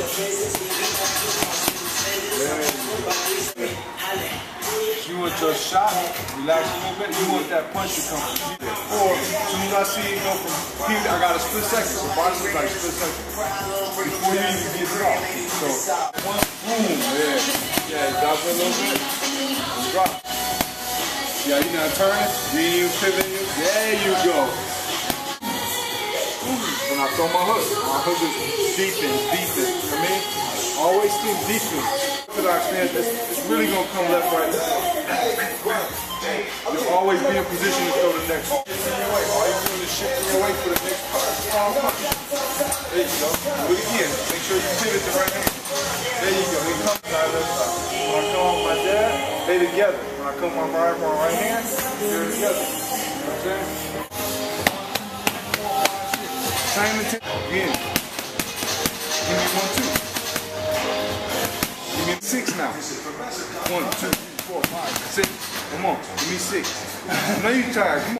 You want your shot, relax a little bit. You want that punch to come from here. Or as soon as I see it go from here, I got a split second. So boxing like split second. Before you even get it off. So one boom, yeah. Yeah, drop it a little bit. And drop. Yeah, you not turning. You pivoting. There you go. When I throw my hook, my hook is. You know what I mean? Always think defense. Orthodox stance, it's, it's really gonna come left, right. You'll always be in position to throw the next one. All you're doing is shifting your way for the next strong punch. There you go. Do it again. Make sure you pivot the right hand. There you go. Come side left side. When I come on my dad, they together. When I come on my right, my right hand, they're together. You know what I'm saying? Same intent. Again. Give me one, two. Six now. One, two, three, four, five, six. Come on. Give me six. I know you tired.